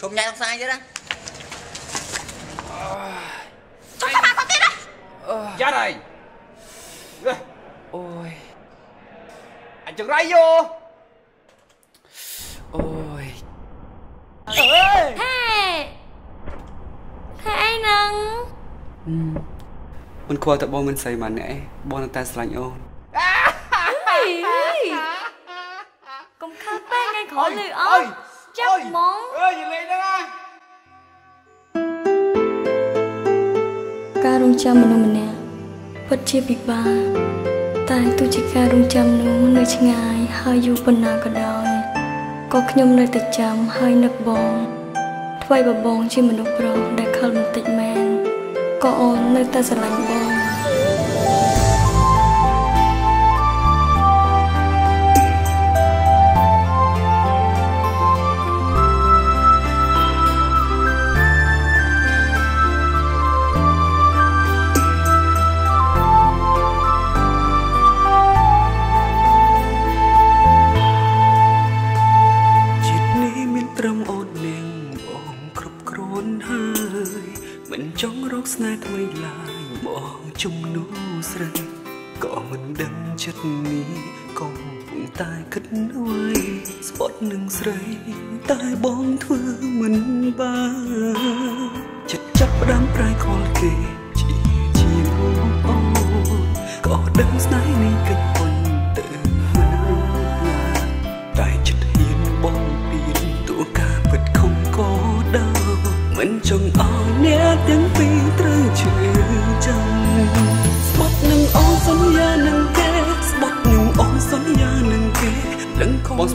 ជុំញ៉ាំក្នុងសាយទៀតណាចុះតាមគាត់ទៀតណាយ៉ាត់ហើយអូយអាចង្រៃយោអូយអើយហេហេអីហ្នឹងមិនខ្វល់តែបងមិនស្រីមកអ្នកឯងបងនៅតែស្រឡាញ់អូនហេកុំខឹងពេកថ្ងៃក្រោយលឺអត់ ចាប់ហ្មងអើយលេងហ្នឹងណាការរងចាំមនុស្សម្នាក់ពិតជាពិបាកតែទោះជាការរងចាំនោះនៅឆ្ងាយហើយយូរប៉ុណ្ណាក៏ដោយក៏ខ្ញុំនៅតែចាំហើយនឹកបងថ្មីបបងជាមនុស្សប្រុសដែលខលបន្តិចមែនក៏អូននៅតែស្រឡាញ់បង អ្វីស្បត់នឹងស្រី តែបងធ្វើមិនបានចិត្តចាប់ផ្ដើមប្រែខលគេជាជាអូនក៏ដឹងស្នេហ៍នេះគិតប៉ុនទៅណាតែចិត្តហ៊ានបងពៀនតួការពិតខំក៏ដល់មិនចង់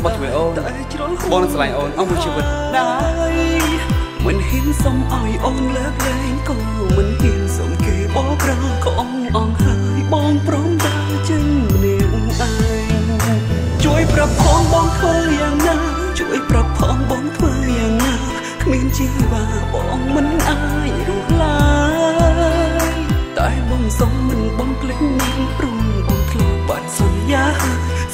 ដឹងខំបងស្បត់ជាមួយអូនតែជ្រុលបងនឹងស្រឡាញ់អូនអស់មួយជីវិតដែរមិនហ៊ានសុំឲ្យអូនលើកលែងក៏មិនហ៊ានសុំគេបោកប្រាក៏អងអងហើយបងព្រមដើរចេញម្នាក់ឯងជួយប្រាប់ផងបងធ្វើយ៉ាងណាជួយប្រាប់ផងបងធ្វើយ៉ាងណាគ្មានជីវ៉ាបងមិនអាចរស់ឡើយតែបងសុំមិនបងភ្លេចនឹងព្រមបងធ្លាប់បានសន្យា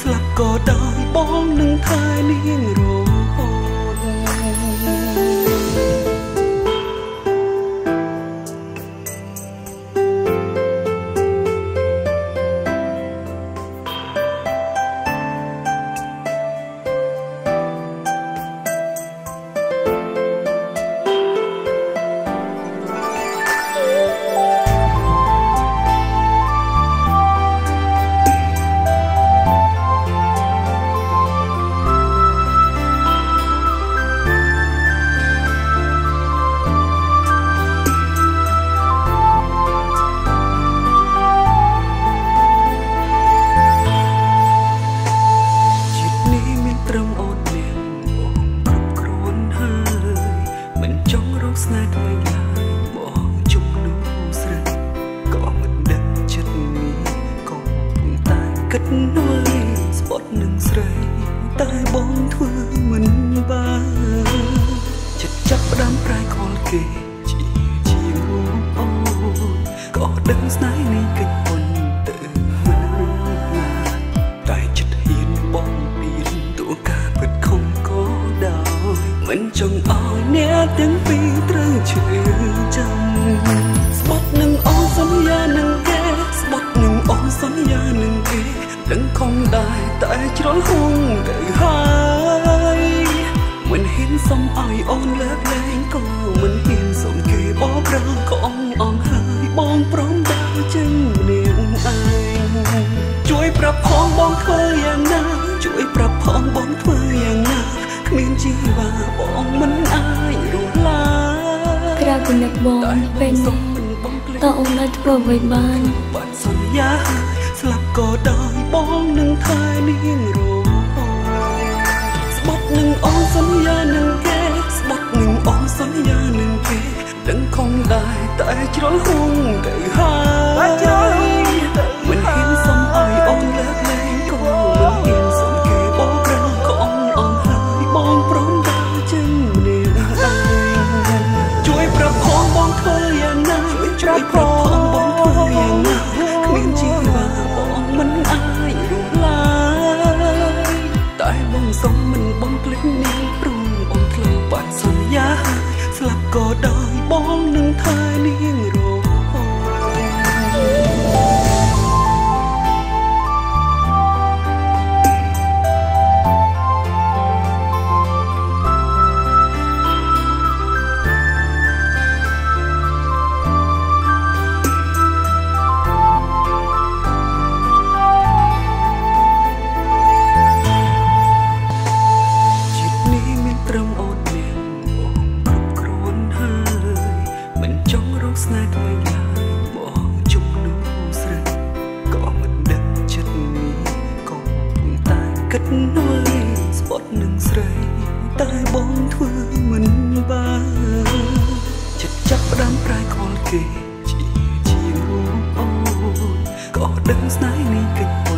ស្លាប់ក៏ដោយ បងនឹងថែនាងរហូ តែគិតនួយស្បត់នឹងស្រីតែបងធ្វើមិនបានចិត្តចាប់ផ្ដើមប្រែខលគេជាជាអូនក៏ដឹងស្នេហ៍នេះគិតប៉ុ ដឹងខំដែរតែជ្រុលហួងទៅហើយមិនហ៊ានសុំឲ្យអូនលើកលែងក៏មិនហ៊ានសុំគេបោកប្រាក៏អងអងហើយបងព្រមដើរចេញម្នាក់ឯងជួយប្រាប់ផងបងធ្វើយ៉ាងណាជួយប្រាប់ផងបងធ្វើយ៉ាងណាគ្មានជីវ៉ាបងមិនអាចរស់ឡើយក្រៅពីនឹកបងពេលនេះមិនបងភ្លេចតើអូនអាចធ្វើអ្វីបានបានសន្យា ស្លាប់ក៏ដោយបងនឹងថែនាងរហូតស្បត់នឹងអូនសន្យានឹងគេស្បត់នឹងអូនសន្យានឹងគេដឹងខំដែរតែជ្រុលហួងទៅហើយ ណួយស្បត់នឹងស្រីតែបងធ្វើមិនបានចិត្តចាប់ផ្ដើមប្រែខលគេជាជាអូនក៏ដឹងស្នេហ៍នេះកិច្ច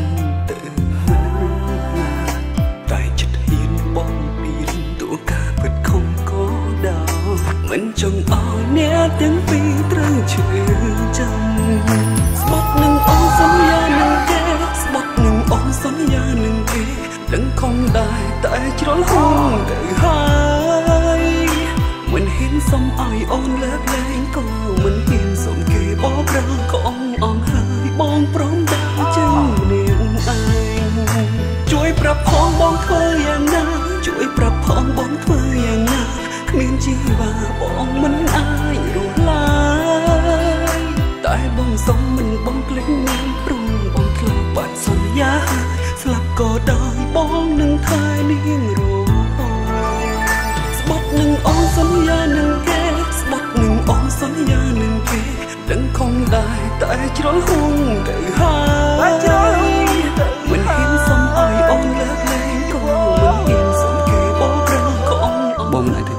តែជ្រុលហួងទៅហើយមិនហ៊ានសុំឲ្យអូនលើកលែងក៏មិនហ៊ានសុំគេបោកប្រាស់ក៏អងអងហើយបងព្រមដើរចេញនាងឯងជួយប្រាប់ផងបងធ្វើយ៉ាងណាជួយប្រាប់ផងបងធ្វើ បត់នឹងអូនសន្យានឹងគេស្បត់នឹងអូនសន្យានឹងគេដឹងខំដែរតែជ្រុលហួងទៅហើយជ្រុលហួងទៅមិនហ៊ានសុំឲ្យអូនលើកលែងក៏មិនហ៊ានសុំគេបោកប្រាស់ក៏អងបងមិនអាចទៅ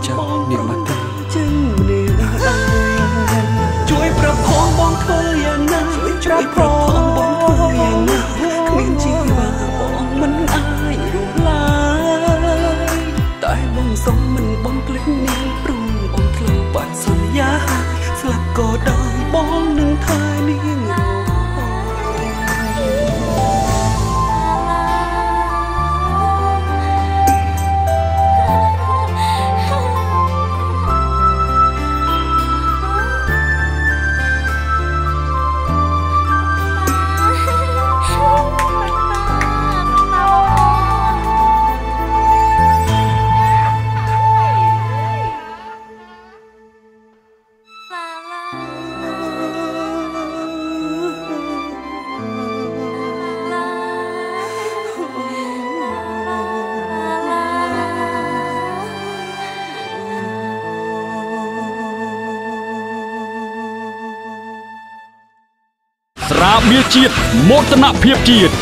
រាបៀរជាតិមោទនភាពជាតិ